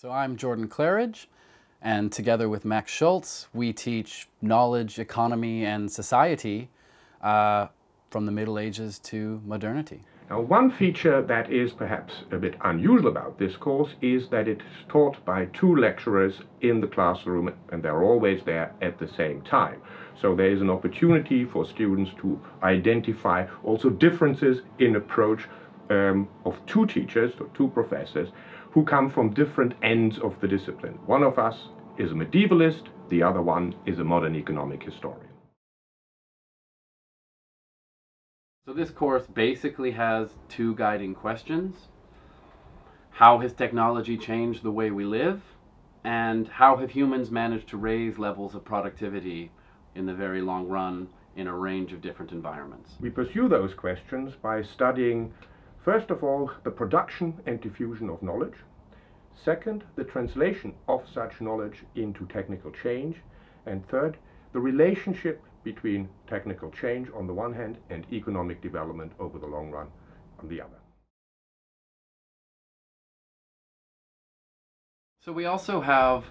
So I'm Jordan Claridge, and together with Max Schulze, we teach knowledge, economy, and society uh, from the Middle Ages to modernity. Now, one feature that is perhaps a bit unusual about this course is that it is taught by two lecturers in the classroom, and they're always there at the same time. So there is an opportunity for students to identify also differences in approach um, of two teachers, or two professors, who come from different ends of the discipline. One of us is a medievalist, the other one is a modern economic historian. So this course basically has two guiding questions. How has technology changed the way we live? And how have humans managed to raise levels of productivity in the very long run in a range of different environments? We pursue those questions by studying First of all, the production and diffusion of knowledge. Second, the translation of such knowledge into technical change. And third, the relationship between technical change on the one hand and economic development over the long run on the other. So we also have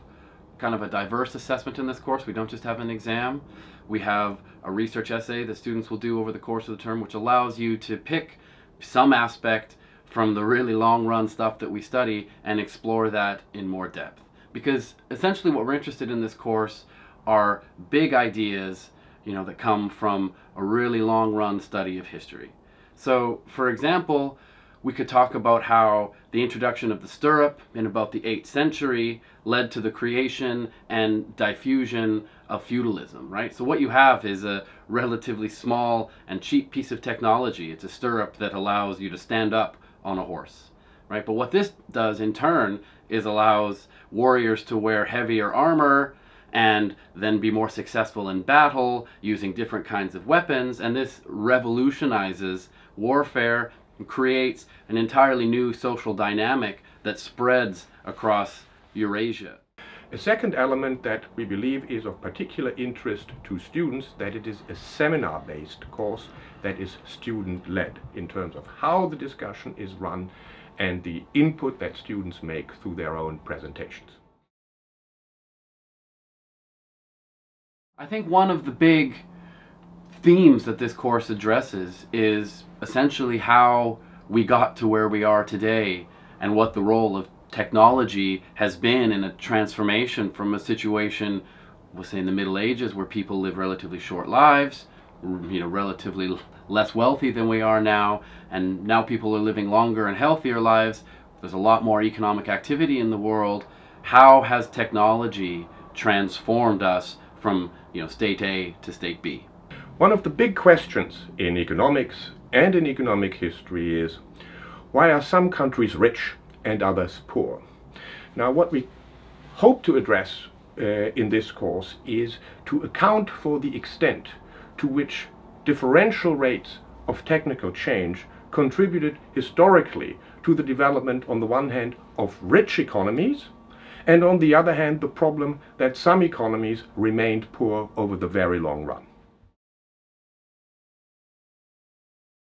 kind of a diverse assessment in this course. We don't just have an exam. We have a research essay that students will do over the course of the term, which allows you to pick some aspect from the really long run stuff that we study and explore that in more depth. Because essentially what we're interested in this course are big ideas, you know, that come from a really long run study of history. So, for example, we could talk about how the introduction of the stirrup in about the 8th century led to the creation and diffusion of feudalism, right? So what you have is a relatively small and cheap piece of technology. It's a stirrup that allows you to stand up on a horse, right? But what this does in turn is allows warriors to wear heavier armor and then be more successful in battle using different kinds of weapons. And this revolutionizes warfare creates an entirely new social dynamic that spreads across Eurasia. A second element that we believe is of particular interest to students that it is a seminar-based course that is student-led in terms of how the discussion is run and the input that students make through their own presentations. I think one of the big themes that this course addresses is essentially how we got to where we are today and what the role of technology has been in a transformation from a situation we'll say in the middle ages where people live relatively short lives you know relatively less wealthy than we are now and now people are living longer and healthier lives. There's a lot more economic activity in the world. How has technology transformed us from you know state A to state B one of the big questions in economics and in economic history is why are some countries rich and others poor? Now what we hope to address uh, in this course is to account for the extent to which differential rates of technical change contributed historically to the development on the one hand of rich economies and on the other hand the problem that some economies remained poor over the very long run.